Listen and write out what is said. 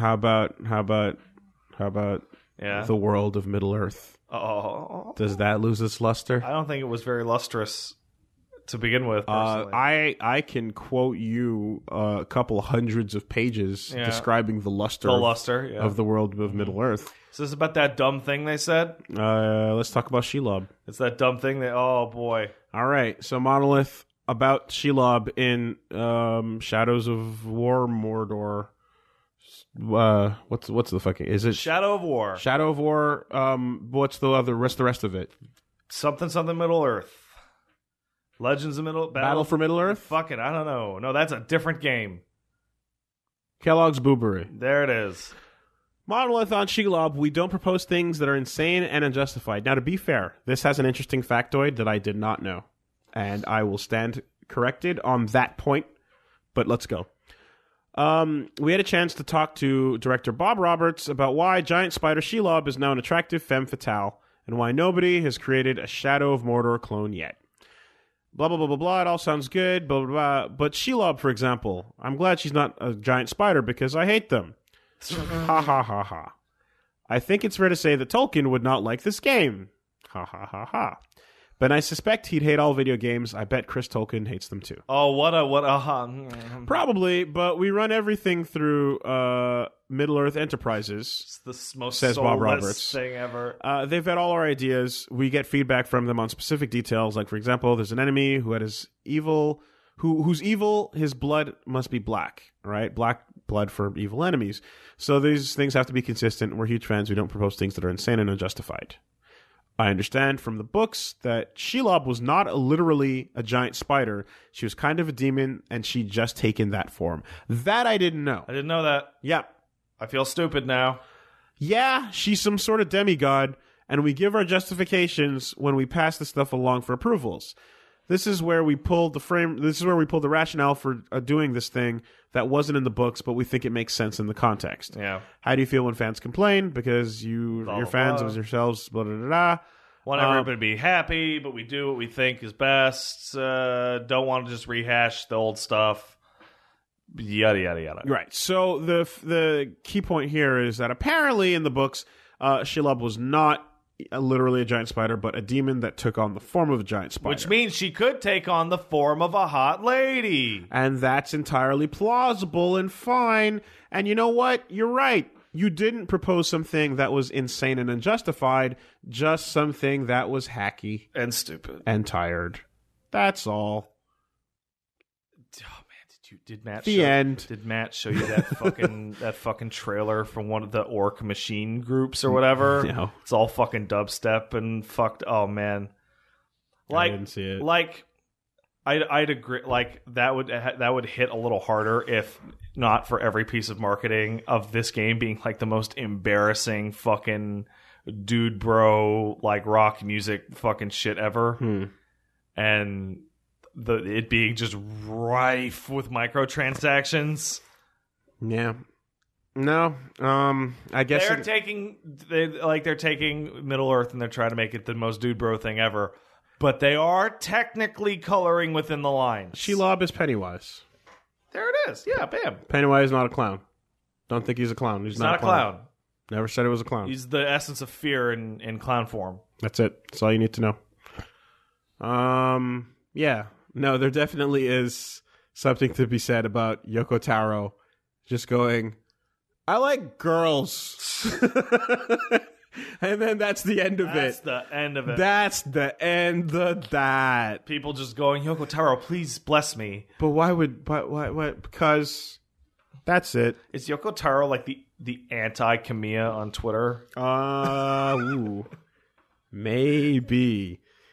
How about how about how about Yeah. the world of Middle Earth? oh, Does that lose its luster? I don't think it was very lustrous to begin with. Uh, I I can quote you uh, a couple hundreds of pages Yeah. describing the luster, the of- luster. Yeah. of the world of Middle Earth. So this about that dumb thing they said? Uh, let's talk about Shelob. It's that dumb thing that. Oh boy. All right, so Monolith about Shelob in um, Shadows of War Mordor. Uh, what's what's the fucking is it Shadow of War. Shadow of War? Um, what's the other rest the rest of it? something something Middle Earth. Legends of Middle Battle for Middle Earth. Fuck it, I don't know. No, that's a different game. Kellogg's Boobery. There it is. Monolith on Shelob, we don't propose things that are insane and unjustified. Now, to be fair, this has an interesting factoid that I did not know, and I will stand corrected on that point. But let's go. Um, we had a chance to talk to director Bob Roberts about why Giant Spider Shelob is now an attractive femme fatale, and why nobody has created a Shadow of Mordor clone yet. Blah blah blah blah blah. It all sounds good. Blah blah blah. But Shelob, for example, I'm glad she's not a giant spider because I hate them. ha ha ha ha. I think it's fair to say that Tolkien would not like this game. Ha ha ha ha. But I suspect he'd hate all video games. I bet Chris Tolkien hates them too. Oh, what a what a. Uh, Probably, but we run everything through uh, Middle Earth Enterprises. it's the most Says Bob Roberts. thing ever. Uh, they've had all our ideas. We get feedback from them on specific details. Like, for example, there's an enemy who had his evil, who who's evil. His blood must be black, right? Black blood for evil enemies. So these things have to be consistent. We're huge fans. We don't propose things that are insane and unjustified. I understand from the books that Shelob was not a, literally a giant spider. She was kind of a demon, and she just taken that form. That I didn't know. I didn't know that. Yeah, I feel stupid now. yeah, she's some sort of demigod, and we give our justifications when we pass the stuff along for approvals. This is where we pulled the frame. This is where we pulled the rationale for uh, doing this thing that wasn't in the books, but we think it makes sense in the context. Yeah. How do you feel when fans complain because you Blah, you're fans blah. of yourselves? Blah blah blah. blah. Want Um, everybody to be happy, but we do what we think is best. Uh, don't want to just rehash the old stuff. Yada yada yada. Right. So the the key point here is that apparently in the books, uh, Shelob was not uh, literally a giant spider, but a demon that took on the form of a giant spider. Which means she could take on the form of a hot lady. And that's entirely plausible and fine. And you know what? You're right. You didn't propose something that was insane and unjustified, just something that was hacky And stupid. and tired. That's all. Did Matt The show, end. Did Matt show you that fucking that fucking trailer from one of the orc machine groups or whatever? No. It's all fucking dubstep and fucked. Oh man, like didn't see it. like I'd I'd agree. Like that would that would hit a little harder if not for every piece of marketing of this game being like the most embarrassing fucking dude bro like rock music fucking shit ever, Hmm. and the it being just rife with microtransactions. Yeah. No. Um. I guess. They're it- taking they like they're taking Middle Earth and they're trying to make it the most dude bro thing ever. But they are technically coloring within the lines. Shelob is Pennywise. There it is. Yeah, bam. Pennywise is not a clown. Don't think he's a clown. He's, He's not, a clown. Never said it was a clown. He's the essence of fear in, in clown form. That's it. That's all you need to know. Um. Yeah. No, there definitely is something to be said about Yoko Taro just going, I like girls. and then that's the end of That's it. That's the end of it. That's the end of that. People just going, Yoko Taro, please bless me. But why would, but why, why, because that's it. Is Yoko Taro like the, the anti Kamiya on Twitter? Uh, ooh. Maybe.